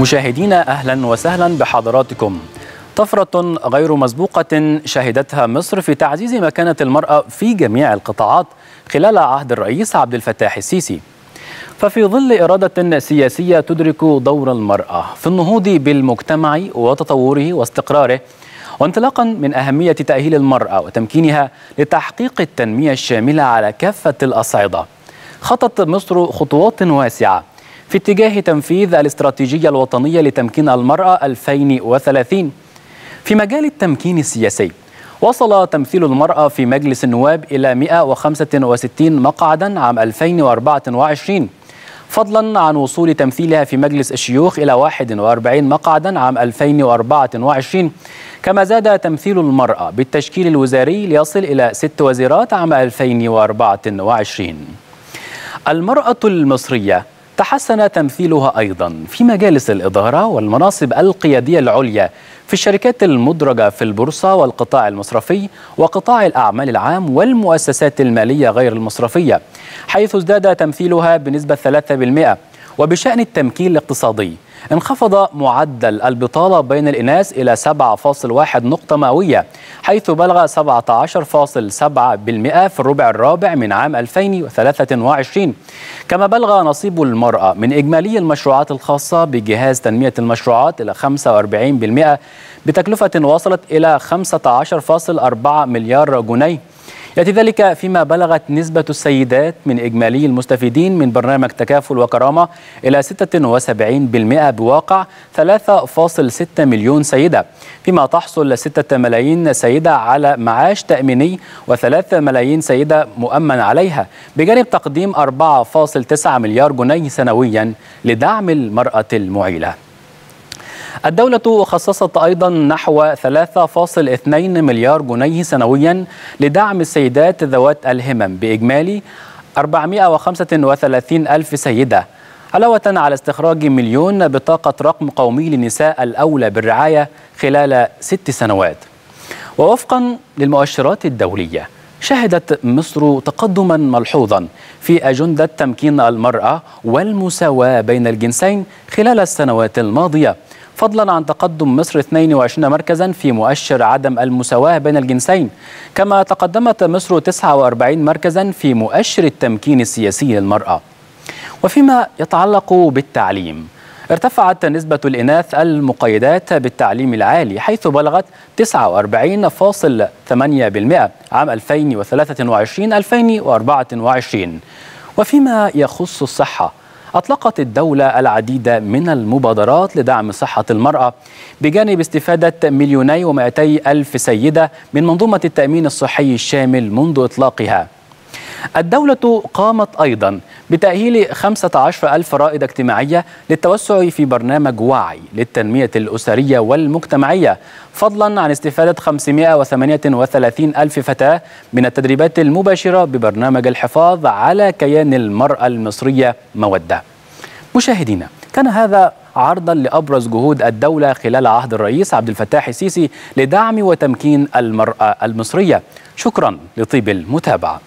مشاهدينا أهلا وسهلا بحضراتكم. طفرة غير مسبوقة شهدتها مصر في تعزيز مكانة المرأة في جميع القطاعات خلال عهد الرئيس عبد الفتاح السيسي. ففي ظل إرادة سياسية تدرك دور المرأة في النهوض بالمجتمع وتطوره واستقراره وانطلاقا من أهمية تأهيل المرأة وتمكينها لتحقيق التنمية الشاملة على كافة الأصعدة خطت مصر خطوات واسعة في اتجاه تنفيذ الاستراتيجية الوطنية لتمكين المرأة 2030 في مجال التمكين السياسي وصل تمثيل المرأة في مجلس النواب إلى 165 مقعدا عام 2024 فضلا عن وصول تمثيلها في مجلس الشيوخ إلى 41 مقعدا عام 2024 كما زاد تمثيل المرأة بالتشكيل الوزاري ليصل إلى ست وزيرات عام 2024 المرأة المصرية تحسن تمثيلها أيضا. في مجالس الإدارة والمناصب القيادية العليا في الشركات المدرجة في البورصة والقطاع المصرفي وقطاع الأعمال العام والمؤسسات المالية غير المصرفية حيث ازداد تمثيلها بنسبة 3% وبشأن التمكين الاقتصادي انخفض معدل البطالة بين الإناث إلى 7.1 نقطة مئوية حيث بلغ 17.7% في الربع الرابع من عام 2023 كما بلغ نصيب المرأة من إجمالي المشروعات الخاصة بجهاز تنمية المشروعات إلى 45% بتكلفة وصلت إلى 15.4 مليار جنيه. يأتي ذلك فيما بلغت نسبة السيدات من إجمالي المستفيدين من برنامج تكافل وكرامة إلى 76% بواقع 3.6 مليون سيدة فيما تحصل 6 ملايين سيدة على معاش تأميني و3 ملايين سيدة مؤمن عليها بجانب تقديم 4.9 مليار جنيه سنويا لدعم المرأة المعيلة. الدولة خصصت أيضا نحو 3.2 مليار جنيه سنويا لدعم السيدات ذوات الهمم بإجمالي 435 ألف سيدة علاوة على استخراج مليون بطاقة رقم قومي للنساء الأولى بالرعاية خلال ست سنوات. ووفقا للمؤشرات الدولية شهدت مصر تقدما ملحوظا في أجندة تمكين المرأة والمساواة بين الجنسين خلال السنوات الماضية. فضلا عن تقدم مصر 22 مركزا في مؤشر عدم المساواة بين الجنسين. كما تقدمت مصر 49 مركزا في مؤشر التمكين السياسي للمرأة. وفيما يتعلق بالتعليم ارتفعت نسبة الإناث المقيدات بالتعليم العالي حيث بلغت 49.8% عام 2023-2024 وفيما يخص الصحة أطلقت الدولة العديد من المبادرات لدعم صحة المرأة بجانب استفادة مليوني ومائتي ألف سيدة من منظومة التأمين الصحي الشامل منذ إطلاقها. الدولة قامت أيضا بتأهيل 15 ألف رائدة اجتماعية للتوسع في برنامج وعي للتنمية الأسرية والمجتمعية فضلا عن استفادة 538 ألف فتاة من التدريبات المباشرة ببرنامج الحفاظ على كيان المرأة المصرية مودة. مشاهدينا كان هذا عرضا لأبرز جهود الدولة خلال عهد الرئيس عبد الفتاح السيسي لدعم وتمكين المرأة المصرية. شكرا لطيب المتابعة.